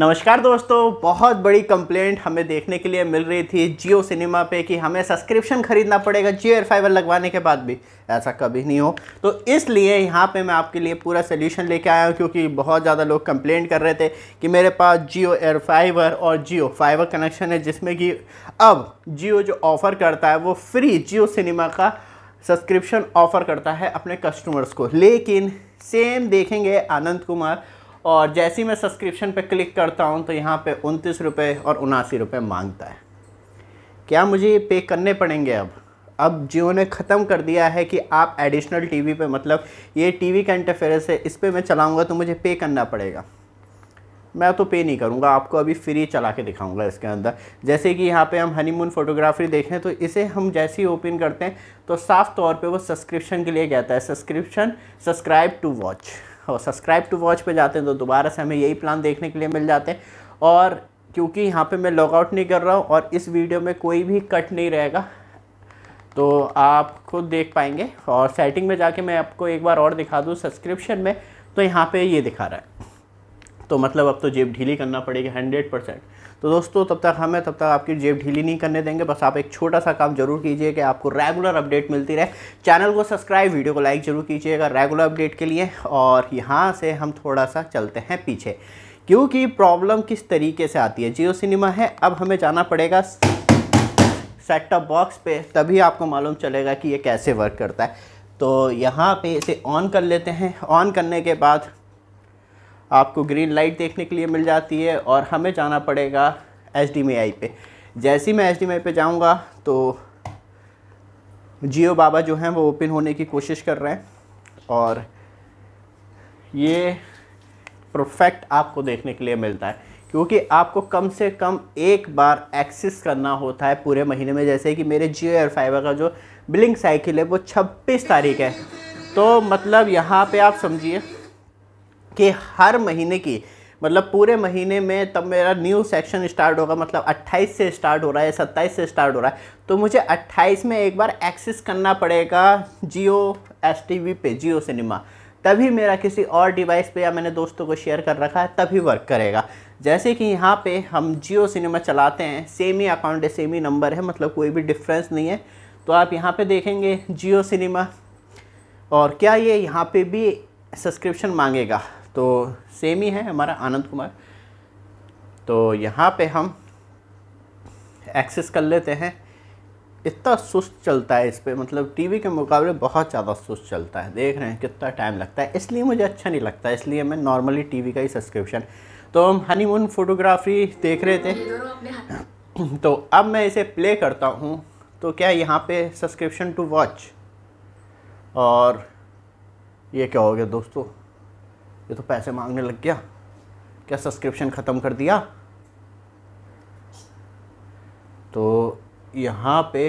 नमस्कार दोस्तों, बहुत बड़ी कंप्लेंट हमें देखने के लिए मिल रही थी जियो सिनेमा पे कि हमें सब्सक्रिप्शन खरीदना पड़ेगा, जियो एयर फाइबर लगवाने के बाद भी। ऐसा कभी नहीं हो। तो इसलिए यहाँ पे मैं आपके लिए पूरा सोल्यूशन लेके आया हूँ, क्योंकि बहुत ज़्यादा लोग कंप्लेंट कर रहे थे कि मेरे पास जियो एयर फाइबर और जियो फाइबर कनेक्शन है, जिसमें कि अब जियो जो ऑफ़र करता है, वो फ्री जियो सिनेमा का सब्सक्रिप्शन ऑफ़र करता है अपने कस्टमर्स को। लेकिन सेम देखेंगे आनंद कुमार और जैसे ही मैं सब्सक्रिप्शन पे क्लिक करता हूँ तो यहाँ पे उनतीस रुपये और उनासी रुपये माँगता है। क्या मुझे ये पे करने पड़ेंगे अब? अब जियो ने ख़त्म कर दिया है कि आप एडिशनल टीवी पे मतलब ये टीवी का इंटरफेरेंस है, इस पर मैं चलाऊँगा तो मुझे पे करना पड़ेगा। मैं तो पे नहीं करूँगा, आपको अभी फ्री चला के दिखाऊँगा इसके अंदर। जैसे कि यहाँ पे हम हनीमून फोटोग्राफी देखें तो इसे हम जैसे ही ओपन करते हैं तो साफ़ तौर पे वो सब्सक्रिप्शन के लिए कहता है सब्सक्रिप्शन सब्सक्राइब टू वॉच और सब्सक्राइब टू वॉच पे जाते हैं तो दोबारा से हमें यही प्लान देखने के लिए मिल जाते हैं। और क्योंकि यहाँ पे मैं लॉगआउट नहीं कर रहा हूँ और इस वीडियो में कोई भी कट नहीं रहेगा तो आप खुद देख पाएँगे। और सेटिंग में जाके मैं आपको एक बार और दिखा दूँ सब्सक्रिप्शन में तो यहाँ पर ये दिखा रहा है। तो मतलब अब तो जेब ढीली करना पड़ेगी हंड्रेड परसेंट। तो दोस्तों, तब तक हमें, तब तक आपकी जेब ढीली नहीं करने देंगे। बस आप एक छोटा सा काम ज़रूर कीजिए कि आपको रेगुलर अपडेट मिलती रहे। चैनल को सब्सक्राइब वीडियो को लाइक ज़रूर कीजिएगा रेगुलर अपडेट के लिए। और यहाँ से हम थोड़ा सा चलते हैं पीछे। क्योंकि प्रॉब्लम किस तरीके से आती है? जियो सिनेमा है, अब हमें जाना पड़ेगा सेट टॉप बॉक्स पे। तभी आपको मालूम चलेगा कि ये कैसे वर्क करता है। तो यहाँ पे इसे ऑन कर लेते हैं। ऑन करने के बाद आपको ग्रीन लाइट देखने के लिए मिल जाती है और हमें जाना पड़ेगा एच डी पे। जैसे ही मैं एच डी पे जाऊँगा तो जियो बाबा जो हैं वो ओपन होने की कोशिश कर रहे हैं और ये परफेक्ट आपको देखने के लिए मिलता है, क्योंकि आपको कम से कम एक बार एक्सेस करना होता है पूरे महीने में। जैसे कि मेरे जियो एयर फाइबर का जो बिलिंग साइकिल है, वो 26 तारीख है। तो मतलब यहाँ पे आप समझिए कि हर महीने की मतलब पूरे महीने में तब मेरा न्यू सेक्शन स्टार्ट होगा मतलब 28 से स्टार्ट हो रहा है 27 से स्टार्ट हो रहा है। तो मुझे 28 में एक बार एक्सेस करना पड़ेगा जियो एस पे जियो सिनेमा तभी मेरा किसी और डिवाइस पे या मैंने दोस्तों को शेयर कर रखा है, तभी वर्क करेगा। जैसे कि यहाँ पे हम जियो सिनेमा चलाते हैं सेम ही अकाउंट है सेम ही नंबर है मतलब कोई भी डिफरेंस नहीं है। तो आप यहाँ पे देखेंगे जियो सिनेमा और क्या ये यहाँ पे भी सब्सक्रिप्शन मांगेगा? तो सेम ही है हमारा आनंद कुमार। तो यहाँ पे हम एक्सेस कर लेते हैं। इतना सुस्त चलता है इस पर मतलब टीवी के मुकाबले बहुत ज़्यादा सुस्त चलता है। देख रहे हैं कितना टाइम लगता है। इसलिए मुझे अच्छा नहीं लगता। इसलिए मैं नॉर्मली टीवी का ही सब्सक्रिप्शन तो हम हनीमून फोटोग्राफी देख रहे थे। तो अब मैं इसे प्ले करता हूँ। तो क्या यहाँ पे सब्सक्रिप्शन टू वॉच और ये क्या हो गया दोस्तों? ये तो पैसे मांगने लग गया। क्या सब्सक्रिप्शन ख़त्म कर दिया? तो यहाँ पे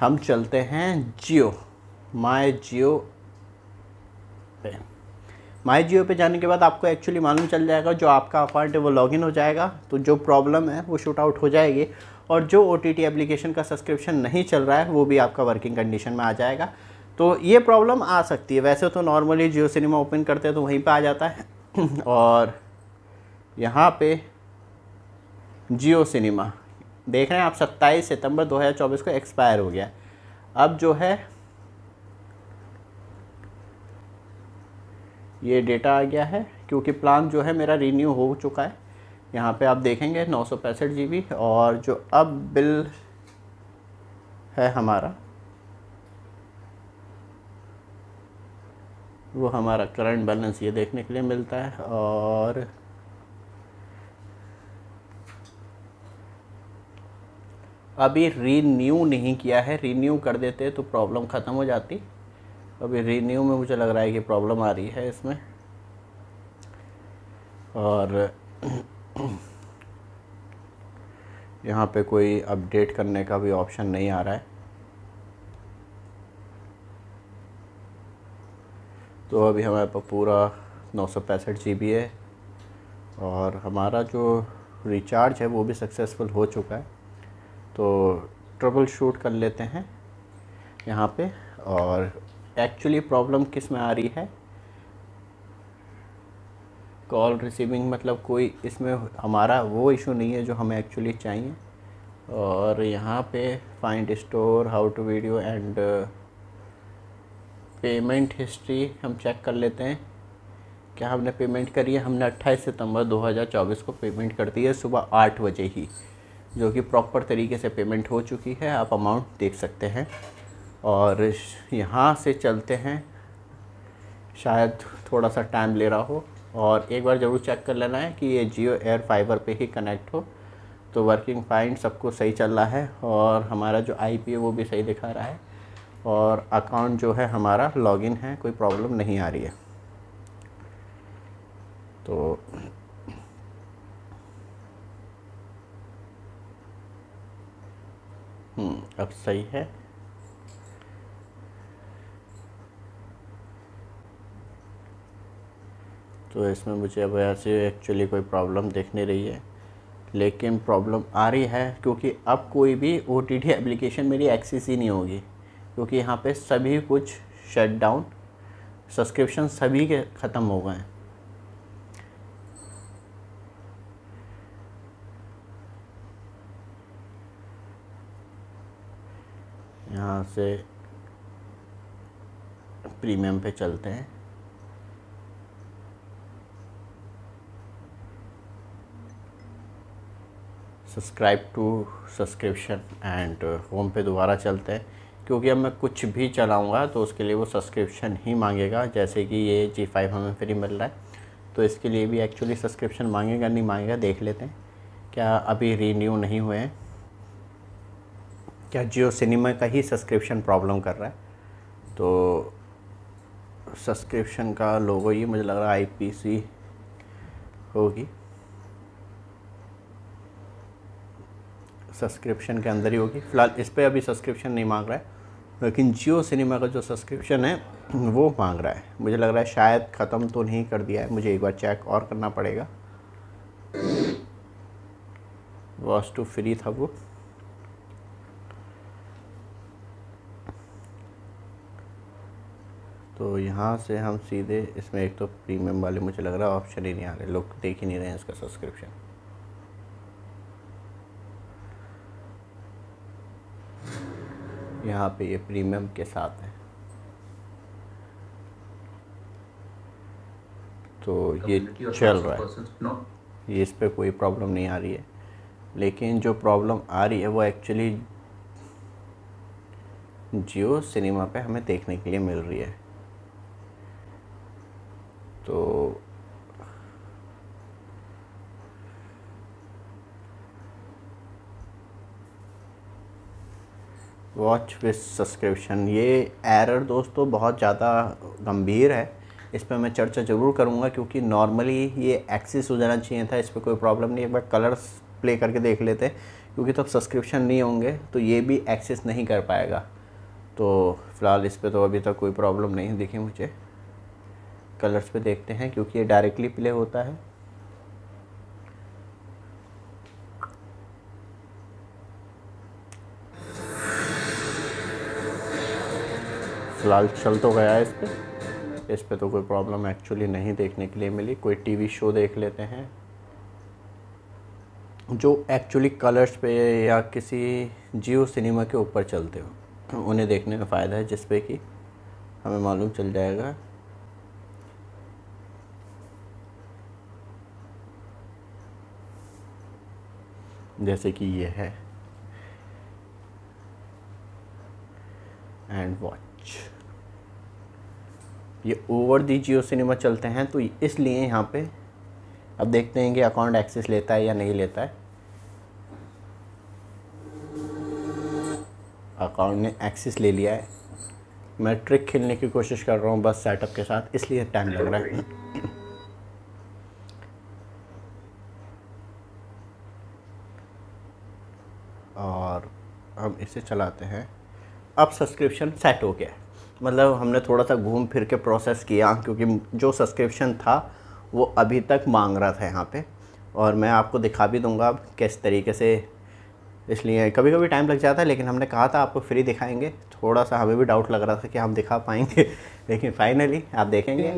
हम चलते हैं जियो माई जियो पे। माई जियो पे जाने के बाद आपको एक्चुअली मालूम चल जाएगा, जो आपका अकाउंट है वो लॉगिन हो जाएगा। तो जो प्रॉब्लम है वो शूट आउट हो जाएगी। और जो ओ टी एप्लीकेशन का सब्सक्रिप्शन नहीं चल रहा है, वो भी आपका वर्किंग कंडीशन में आ जाएगा। तो ये प्रॉब्लम आ सकती है। वैसे तो नॉर्मली जियो सिनेमा ओपन करते हैं तो वहीं पर आ जाता है। और यहाँ पे जियो सिनेमा देख रहे हैं आप 27 सितंबर 2024 को एक्सपायर हो गया अब जो है, ये डेटा आ गया है, क्योंकि प्लान जो है मेरा रीन्यू हो चुका है। यहाँ पे आप देखेंगे नौ सौ पैंसठ जी बी और जो अब बिल है हमारा, वो हमारा करंट बैलेंस ये देखने के लिए मिलता है और अभी रीन्यू नहीं किया है रीन्यू कर देते तो प्रॉब्लम ख़त्म हो जाती। अभी रीन्यू में मुझे लग रहा है कि प्रॉब्लम आ रही है इसमें। और यहाँ पे कोई अपडेट करने का भी ऑप्शन नहीं आ रहा है। तो अभी हमारे पास पूरा नौ सौ पैंसठ जी बी है और हमारा जो रिचार्ज है वो भी सक्सेसफुल हो चुका है। तो ट्रबल शूट कर लेते हैं यहाँ पे और एक्चुअली प्रॉब्लम किसमें आ रही है? कॉल रिसीविंग मतलब कोई इसमें हमारा वो इशू नहीं है जो हमें एक्चुअली चाहिए। और यहाँ पे find store how to video and payment history हम चेक कर लेते हैं। क्या हमने पेमेंट करी है? हमने 28 सितंबर 2024 को पेमेंट कर दी है सुबह आठ बजे ही, जो कि प्रॉपर तरीके से पेमेंट हो चुकी है। आप अमाउंट देख सकते हैं। और यहाँ से चलते हैं। शायद थोड़ा सा टाइम ले रहा हो। और एक बार ज़रूर चेक कर लेना है कि ये जियो एयर फाइबर पे ही कनेक्ट हो। तो वर्किंग फाइन सब कुछ सही चल रहा है और हमारा जो आईपी है वो भी सही दिखा रहा है और अकाउंट जो है हमारा लॉगिन है कोई प्रॉब्लम नहीं आ रही है। तो हम्म, अब सही है। तो इसमें मुझे अब ऐसे एक्चुअली कोई प्रॉब्लम दिख नहीं रही है। लेकिन प्रॉब्लम आ रही है क्योंकि अब कोई भी ओ टी टी एप्लीकेशन मेरी एक्सेस ही नहीं होगी। क्योंकि यहाँ पे सभी कुछ शट डाउन सब्सक्रिप्शन सभी के ख़त्म हो गए हैं। यहाँ से प्रीमियम पे चलते हैं। Subscribe to subscription and home पे दोबारा चलते हैं। क्योंकि अब मैं कुछ भी चलाऊँगा तो उसके लिए वो सब्सक्रिप्शन ही मांगेगा। जैसे कि ये जी फाइव हमें फ्री मिल रहा है। तो इसके लिए भी एक्चुअली सब्सक्रिप्शन मांगेगा, नहीं मांगेगा, देख लेते हैं। क्या अभी रीन्यू नहीं हुए हैं। क्या जियो सिनेमा का ही सब्सक्रिप्शन प्रॉब्लम कर रहा है। तो सब्सक्रिप्शन का लोगो ये मुझे लग रहा है आई होगी। सब्सक्रिप्शन के अंदर ही होगी। फ़िलहाल इस पर अभी सब्सक्रिप्शन नहीं मांग रहा है, लेकिन जियो सिनेमा का जो सब्सक्रिप्शन है, वो मांग रहा है। मुझे लग रहा है शायद ख़त्म तो नहीं कर दिया है, मुझे एक बार चेक और करना पड़ेगा। वॉश टू फ्री था वो। तो यहाँ से हम सीधे, इसमें एक तो प्रीमियम वाले मुझे लग रहा है ऑप्शन ही नहीं आ रहे, लोग देख ही नहीं रहे हैं इसका सब्सक्रिप्शन यहाँ पे ये प्रीमियम के साथ है। तो ये चल रहा है। ये इस पर कोई प्रॉब्लम नहीं आ रही है। लेकिन जो प्रॉब्लम आ रही है वो एक्चुअली जियो सिनेमा पे हमें देखने के लिए मिल रही है। तो वॉच विथ सब्सक्रिप्शन ये एरर दोस्तों बहुत ज़्यादा गंभीर है। इस पर मैं चर्चा ज़रूर करूँगा क्योंकि नॉर्मली ये एक्सेस हो जाना चाहिए था, इस पर कोई प्रॉब्लम नहीं है बट कलर्स प्ले करके देख लेते क्योंकि तब सब्सक्रिप्शन नहीं होंगे तो ये भी एक्सेस नहीं कर पाएगा। तो फ़िलहाल इस पर तो अभी तक कोई प्रॉब्लम नहीं दिखी मुझे। कलर्स पे देखते हैं, क्योंकि ये डायरेक्टली प्ले होता है। फ़िलहाल चल तो गया है इस पर इस पर तो कोई प्रॉब्लम एक्चुअली नहीं देखने के लिए मिली। कोई टीवी शो देख लेते हैं। जो एक्चुअली कलर्स पे या किसी जियो सिनेमा के ऊपर चलते हो, उन्हें देखने में फ़ायदा है जिसपे कि हमें मालूम चल जाएगा। जैसे कि ये है। एंड वॉच ये ओवर दी जियो सिनेमा चलते हैं तो इसलिए यहाँ पे अब देखते हैं कि अकाउंट एक्सेस लेता है या नहीं लेता है। अकाउंट ने एक्सेस ले लिया है। मैं ट्रिक खेलने की कोशिश कर रहा हूँ बस सेटअप के साथ, इसलिए टाइम लग रहा है। और हम इसे चलाते हैं। अब सब्सक्रिप्शन सेट हो गया। है मतलब हमने थोड़ा सा घूम फिर के प्रोसेस किया, क्योंकि जो सब्सक्रिप्शन था, वो अभी तक मांग रहा था यहाँ पे। और मैं आपको दिखा भी दूँगा किस तरीके से, इसलिए कभी कभी टाइम लग जाता है, लेकिन हमने कहा था आपको फ्री दिखाएँगे। थोड़ा सा हमें भी डाउट लग रहा था कि हम दिखा पाएँगे। लेकिन फाइनली आप देखेंगे।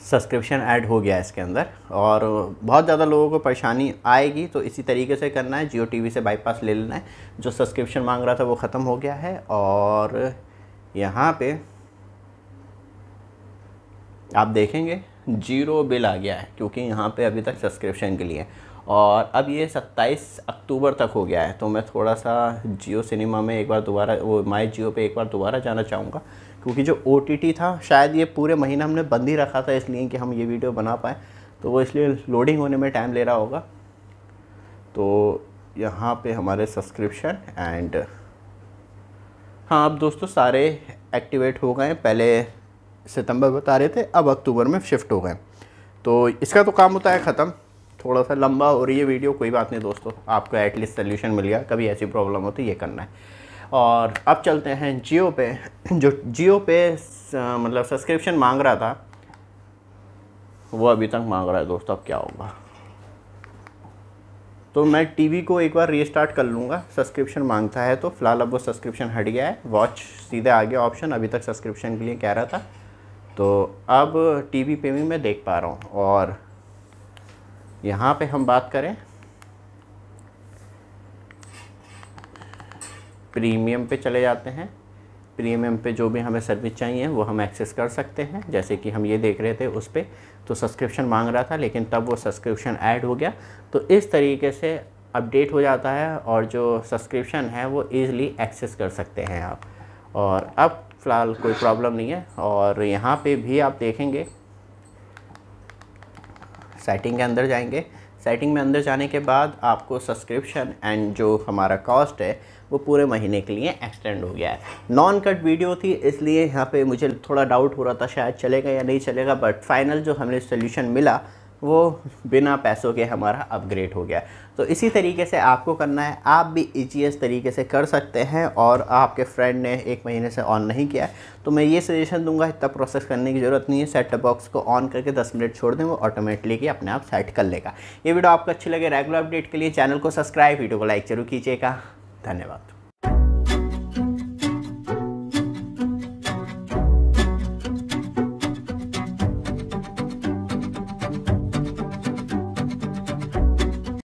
सब्सक्रिप्शन ऐड हो गया है इसके अंदर और बहुत ज़्यादा लोगों को परेशानी आएगी तो इसी तरीके से करना है। जियो टीवी से बाईपास ले लेना है। जो सब्सक्रिप्शन मांग रहा था वो ख़त्म हो गया है और यहाँ पे आप देखेंगे ज़ीरो बिल आ गया है, क्योंकि यहाँ पे अभी तक सब्सक्रिप्शन के लिए। और अब ये 27 अक्टूबर तक हो गया है तो मैं थोड़ा सा जियो सिनेमा में एक बार दोबारा, वो माई जियो पे एक बार दोबारा जाना चाहूँगा। क्योंकि जो ओटीटी था, शायद ये पूरे महीना हमने बंद ही रखा था इसलिए कि हम ये वीडियो बना पाएँ। तो वो इसलिए लोडिंग होने में टाइम ले रहा होगा। तो यहाँ पे हमारे सब्सक्रिप्शन एंड हाँ अब दोस्तों सारे एक्टिवेट हो गए। पहले सितंबर बता रहे थे, अब अक्टूबर में शिफ्ट हो गए। तो इसका तो काम होता है ख़त्म। थोड़ा सा लंबा हो रही है वीडियो, कोई बात नहीं दोस्तों। आपको एटलीस्ट सोल्यूशन मिल गया। कभी ऐसी प्रॉब्लम हो तो ये करना है। और अब चलते हैं जियो पे, जो जियो पे मतलब सब्सक्रिप्शन मांग रहा था, वो अभी तक मांग रहा है दोस्तों, अब क्या होगा। तो मैं टीवी को एक बार रीस्टार्ट कर लूँगा सब्सक्रिप्शन माँगता है तो फ़िलहाल अब वो सब्सक्रिप्शन हट गया है वॉच सीधे आ गया ऑप्शन अभी तक सब्सक्रिप्शन के लिए कह रहा था। तो अब टीवी पे भी मैं देख पा रहा हूँ, और यहाँ पे हम बात करें प्रीमियम पे चले जाते हैं। प्रीमियम पे जो भी हमें सर्विस चाहिए, वो हम एक्सेस कर सकते हैं। जैसे कि हम ये देख रहे थे उस पर तो सब्सक्रिप्शन मांग रहा था, लेकिन तब वो सब्सक्रिप्शन ऐड हो गया। तो इस तरीके से अपडेट हो जाता है, और जो सब्सक्रिप्शन है, वो ईज़िली एक्सेस कर सकते हैं आप। और अब फ़िलहाल कोई प्रॉब्लम नहीं है, और यहाँ पे भी आप देखेंगे सेटिंग के अंदर जाएँगे सेटिंग में अंदर जाने के बाद आपको सब्सक्रिप्शन एंड जो हमारा कॉस्ट है, वो पूरे महीने के लिए एक्सटेंड हो गया है। नॉन कट वीडियो थी, इसलिए यहाँ पे मुझे थोड़ा डाउट हो रहा था शायद चलेगा या नहीं चलेगा बट फाइनल जो हमें सोल्यूशन मिला, वो बिना पैसों के हमारा अपग्रेड हो गया। तो इसी तरीके से आपको करना है। आप भी ई तरीके से कर सकते हैं और आपके फ्रेंड ने एक महीने से ऑन नहीं किया तो मैं ये सजेशन दूँगा, इतना प्रोसेस करने की ज़रूरत नहीं है। सेट बॉक्स को ऑन करके 10 मिनट छोड़ दें वो ऑटोमेटिकली अपने आप सेट कर लेगा। ये वीडियो आपको अच्छी लगे रेगुलर अपडेट के लिए चैनल को सब्सक्राइब वीडियो को लाइक ज़रूर कीजिएगा। धन्यवाद।